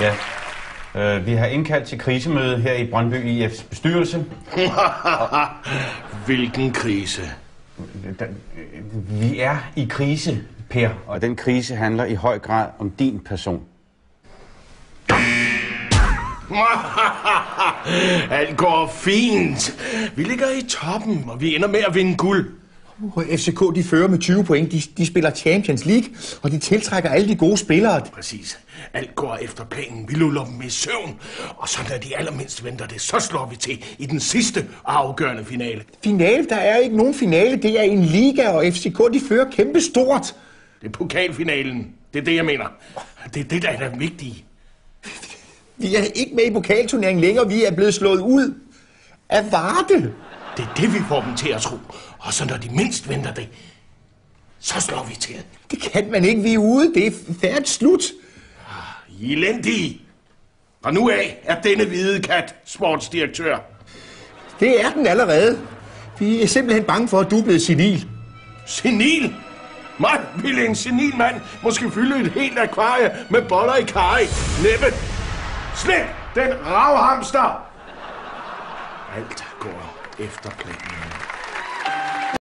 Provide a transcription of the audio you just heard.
Ja. Øh, vi har indkaldt til krisemøde her i Brøndby IF's bestyrelse. Hvilken krise? Vi er i krise, Per, og den krise handler i høj grad om din person. Alt går fint. Vi ligger i toppen, og vi ender med at vinde guld. FCK de fører med 20 point. De, de spiller Champions League, og de tiltrækker alle de gode spillere. Præcis. Alt går efter planen. Vi luller dem i søvn. Og så når de allermindst venter det, så slår vi til i den sidste og afgørende finale. Finale? Der er ikke nogen finale. Det er en liga, og FCK de fører kæmpe stort. Det er pokalfinalen. Det er det, jeg mener. Det er det, der er det vigtige. Vi er ikke med i pokalturneringen længere. Vi er blevet slået ud af Varde. Det er det, vi får dem til at tro. Og så når de mindst venter det, så slår vi til. Det kan man ikke. Vi er ude. Det er færdigt slut. I er elendige. Og nu af er denne hvide kat sportsdirektør. Det er den allerede. Vi er simpelthen bange for, at du er blevet senil. Senil? Mig ville en senil mand måske fylde et helt akvarie med boller i kaj. Næppe. Slip den ravhamster. Alt går efter planen.